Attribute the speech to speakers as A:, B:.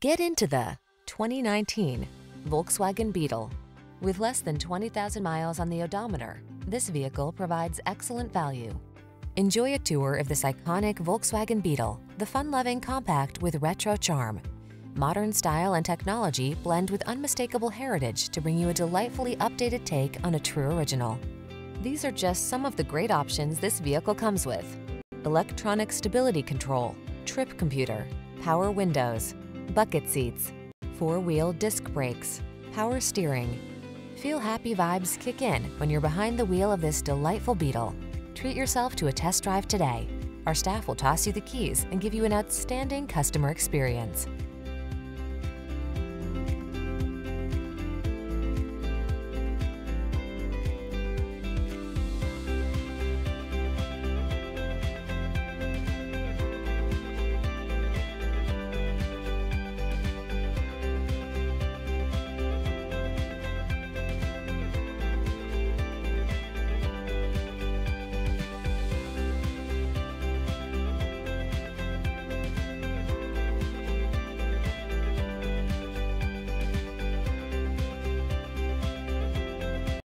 A: Get into the 2019 Volkswagen Beetle. With less than 20,000 miles on the odometer, this vehicle provides excellent value. Enjoy a tour of this iconic Volkswagen Beetle, the fun-loving compact with retro charm. Modern style and technology blend with unmistakable heritage to bring you a delightfully updated take on a true original. These are just some of the great options this vehicle comes with. Electronic stability control, trip computer, power windows, bucket seats, four-wheel disc brakes, power steering. Feel happy vibes kick in when you're behind the wheel of this delightful Beetle. Treat yourself to a test drive today. Our staff will toss you the keys and give you an outstanding customer experience.